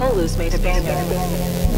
Polus made abandon.